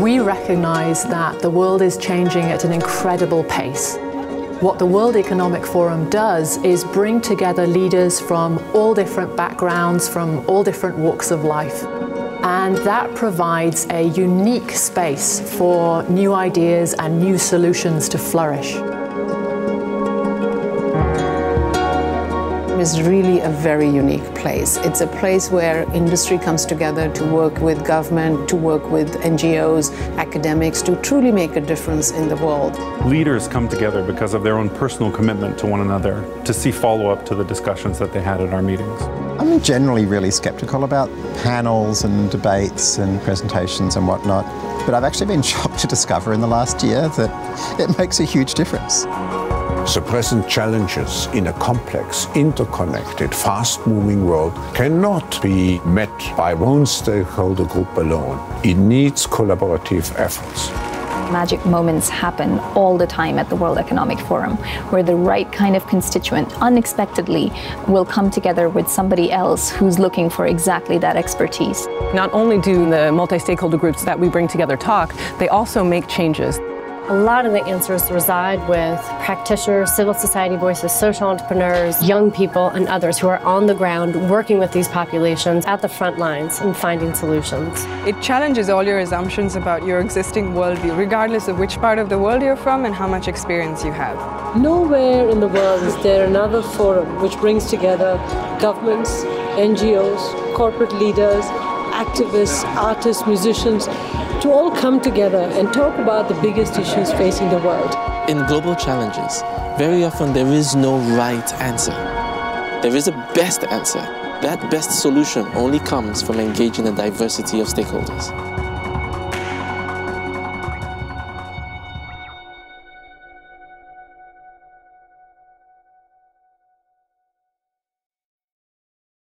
We recognise that the world is changing at an incredible pace. What the World Economic Forum does is bring together leaders from all different backgrounds, from all different walks of life. And that provides a unique space for new ideas and new solutions to flourish. Is really a very unique place. It's a place where industry comes together to work with government, to work with NGOs, academics, to truly make a difference in the world. Leaders come together because of their own personal commitment to one another to see follow up to the discussions that they had at our meetings. I'm generally really skeptical about panels and debates and presentations and whatnot, but I've actually been shocked to discover in the last year that it makes a huge difference. The present challenges in a complex, interconnected, fast-moving world cannot be met by one stakeholder group alone. It needs collaborative efforts. Magic moments happen all the time at the World Economic Forum, where the right kind of constituent unexpectedly will come together with somebody else who's looking for exactly that expertise. Not only do the multi-stakeholder groups that we bring together talk, they also make changes. A lot of the answers reside with practitioners, civil society voices, social entrepreneurs, young people, and others who are on the ground working with these populations at the front lines and finding solutions. It challenges all your assumptions about your existing worldview, regardless of which part of the world you're from and how much experience you have. Nowhere in the world is there another forum which brings together governments, NGOs, corporate leaders, activists, artists, musicians, to all come together and talk about the biggest issues facing the world. In global challenges, very often there is no right answer. There is a best answer. That best solution only comes from engaging a diversity of stakeholders.